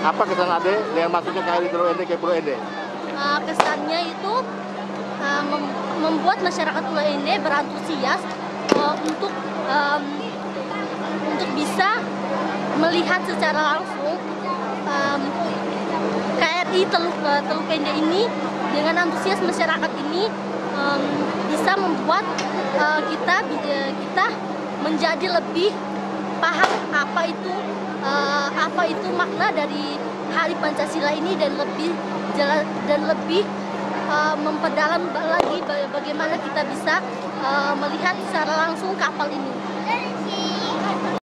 apa kesan Ade dengan masuknya ke hidro Ende ke Pulau Ende? Eh, kesannya itu eh, membuat masyarakat Pulau Ende berantusias eh, untuk untuk bisa melihat secara langsung KRI Teluk uh, Teluk Ende ini dengan antusias masyarakat ini um, bisa membuat uh, kita kita menjadi lebih paham apa itu uh, apa itu makna dari Hari Pancasila ini dan lebih jela- dan lebih uh, memperdalam lagi ba- bagaimana kita bisa uh, melihat secara langsung kapal ini.